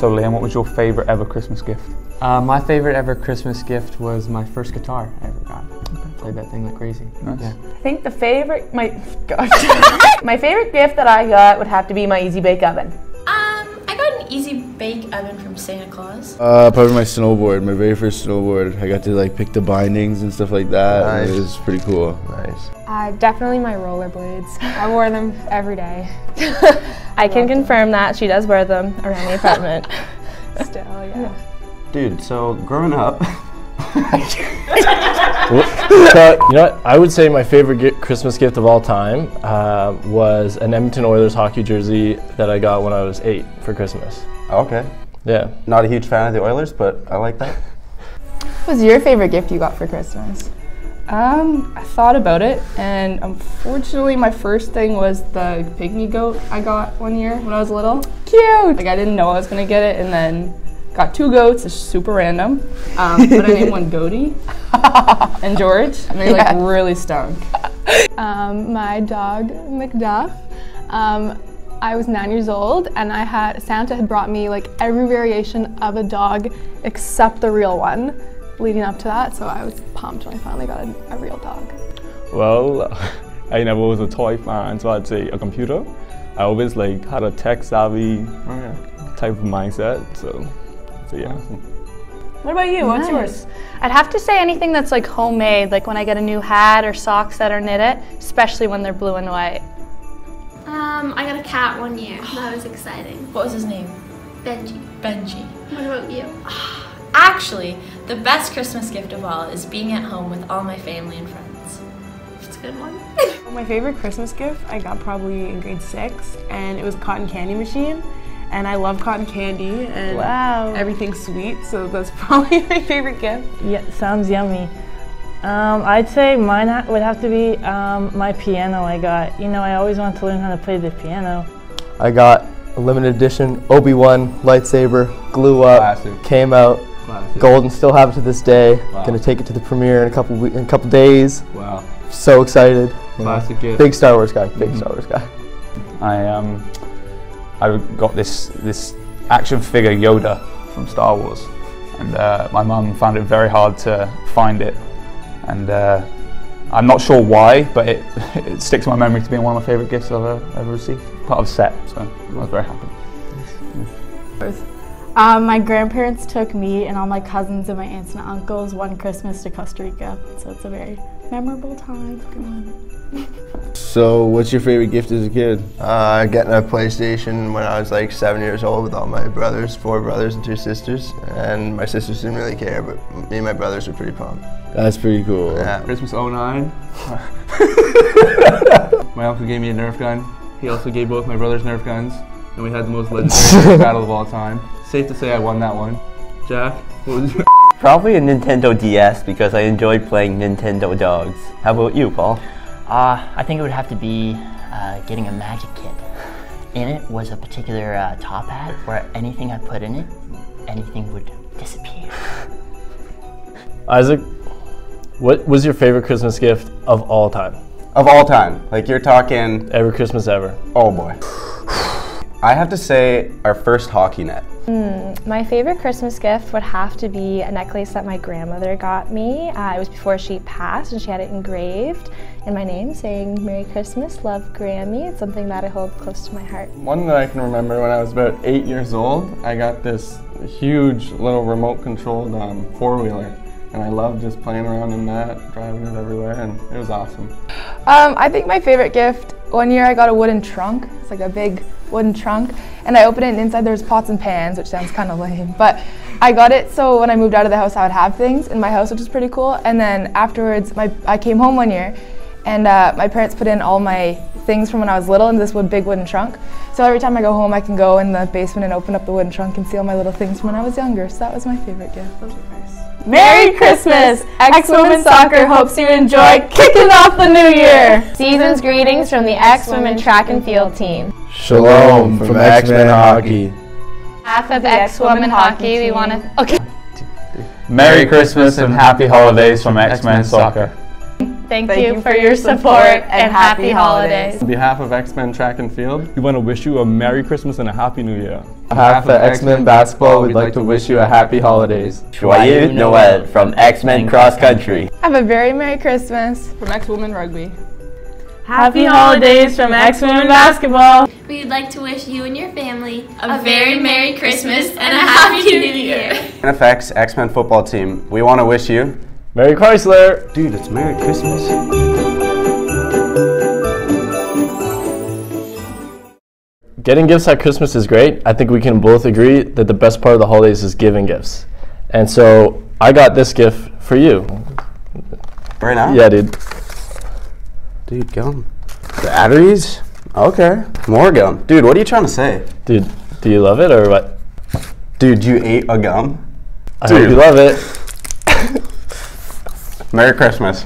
So Liam, what was your favourite ever Christmas gift? Uh, my favorite ever Christmas gift was my first guitar I ever got. Played that thing like crazy. Nice. Yeah. I think the favorite, my gosh, my favorite gift that I got would have to be my Easy Bake Oven. I got an easy bake oven from Santa Claus. Uh, probably my snowboard, my very first snowboard. I got to like pick the bindings and stuff like that. Nice. It was pretty cool. Nice. Uh, definitely my rollerblades. I wore them every day. I can confirm that she does wear them around the apartment. Still, yeah. Dude, so growing up, So, you know what? I would say my favorite gi- Christmas gift of all time uh, was an Edmonton Oilers hockey jersey that I got when I was eight for Christmas. okay, Yeah. not a huge fan of the Oilers, but I like that. What was your favorite gift you got for Christmas? Um, I thought about it, and unfortunately, my first thing was the pygmy goat I got one year when I was little. Cute! Like, I didn't know I was gonna get it, and then got two goats, it's super random. Um, but I named one Goaty and George, and they like really stunk. Um, my dog, Macduff. Um, I was nine years old and I had Santa had brought me like every variation of a dog except the real one leading up to that. So I was pumped when I finally got a, a real dog. Well, I never was a toy fan, so I'd say a computer. I always like had a tech savvy type of mindset, so, so yeah. What about you? What's yours? I'd have to say anything that's like homemade, like when I get a new hat or socks that are knitted, especially when they're blue and white. Um, I got a cat one year. That was exciting. What was his name? Benji. Benji. What about you? Actually, the best Christmas gift of all is being at home with all my family and friends. It's a good one. My favorite Christmas gift I got probably in grade six, and it was a cotton candy machine. And I love cotton candy and Wow. everything sweet, so that's probably my favorite gift. Yeah, sounds yummy. Um, I'd say mine ha- would have to be um, my piano I got. You know, I always wanted to learn how to play the piano. I got a limited edition Obi-Wan lightsaber, glue up, Classic. came out, Classic. gold and still have it to this day. Wow. Gonna take it to the premiere in a couple we- in a couple days. Wow. So excited. Classic gift. Big Star Wars guy. Big Star Wars guy. I um, I got this this action figure Yoda from Star Wars, and uh, my mum found it very hard to find it, and uh, I'm not sure why, but it, it sticks in my memory to being one of my favourite gifts I've ever, ever received. Part of a set, so I was very happy. Um, my grandparents took me and all my cousins and my aunts and uncles one Christmas to Costa Rica, so it's a very memorable time. So, what's your favorite gift as a kid? Uh, getting a PlayStation when I was like seven years old with all my brothers, four brothers and two sisters. And my sisters didn't really care, but me and my brothers were pretty pumped. That's pretty cool. Yeah. Christmas 09. my uncle gave me a Nerf gun. He also gave both my brothers Nerf guns. And we had the most legendary battle of all time. Safe to say I won that one. Jack, what was your Probably a Nintendo DS because I enjoyed playing Nintendogs. How about you, Paul? Uh, I think it would have to be uh, getting a magic kit. In it was a particular uh, top hat where anything I put in it, anything would disappear. Isaac, what was your favorite Christmas gift of all time? Of all time, like you're talking every Christmas ever. Oh boy. I have to say our first hockey net. Mm, my favorite Christmas gift would have to be a necklace that my grandmother got me. Uh, it was before she passed, and she had it engraved in my name saying Merry Christmas, love Grammy. It's something that I hold close to my heart. One that I can remember when I was about eight years old, I got this huge little remote controlled um, four wheeler. And I loved just playing around in that, driving it everywhere, and it was awesome. Um, I think my favorite gift, one year I got a wooden trunk. It's like a big wooden trunk. And I opened it and inside there's pots and pans, which sounds kind of lame. But I got it so when I moved out of the house I would have things in my house, which is pretty cool. And then afterwards, my, I came home one year and uh, my parents put in all my things from when I was little in this wood, big wooden trunk. So every time I go home, I can go in the basement and open up the wooden trunk and see all my little things from when I was younger. So that was my favorite gift. Those were nice. Merry Christmas! X Women Soccer hopes you enjoy kicking off the new year. Season's greetings from the X Women Track and Field team. Shalom from X Men Hockey. Half of X Women Hockey, we want to. Okay. Merry Christmas and happy holidays from X-Men Soccer. Thank, you for your support and happy holidays. On behalf of X-Men Track and Field, We want to wish you a Merry Christmas and a Happy New Year. On behalf of X-Men Basketball, we'd like to wish you a happy holidays. Joyeux Noël from X-Men Cross Country. Have a very Merry Christmas. From X Women Rugby. Happy holidays from X Women Basketball. We'd like to wish you and your family a very Merry Christmas and a Happy New Year. NFX X-Men football team, we want to wish you. Merry Chrysler! Dude, it's Merry Christmas. Getting gifts at Christmas is great. I think we can both agree that the best part of the holidays is giving gifts. And so I got this gift for you. Right now? Yeah, dude. Dude, gum. Batteries? Okay. More gum. Dude, what are you trying to say? Dude, do you love it or what? Dude, you ate a gum? I hope you love it. Merry Christmas.